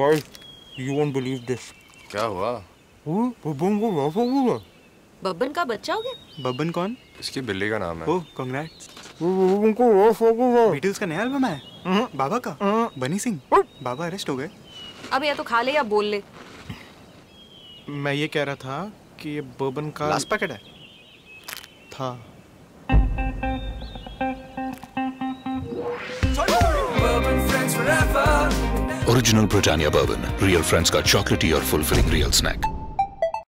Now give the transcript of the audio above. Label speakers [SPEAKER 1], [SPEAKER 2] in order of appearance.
[SPEAKER 1] Guys, you won't believe this.
[SPEAKER 2] क्या हुआ?
[SPEAKER 1] वो बब्बन को लॉस हो गया।
[SPEAKER 3] बब्बन का बच्चा हो गया?
[SPEAKER 4] बब्बन कौन?
[SPEAKER 2] इसकी बिल्ली का नाम है।
[SPEAKER 4] ओह कांग्रेट्स
[SPEAKER 1] वो बब्बन को लॉस हो गया।
[SPEAKER 4] बीटल्स का नया एल्बम है।
[SPEAKER 1] हम्म।
[SPEAKER 4] बाबा का?
[SPEAKER 1] हम्म।
[SPEAKER 4] बनी सिंह? बाबा अरेस्ट हो गए।
[SPEAKER 3] अब या तो खा ले या बोल ले।
[SPEAKER 5] मैं ये कह रहा था कि ये बर्बन का
[SPEAKER 4] लास्ट पैकेट है।
[SPEAKER 5] था।
[SPEAKER 6] Original Britannia Bourbon. Real friends got chocolatey or fulfilling real snack.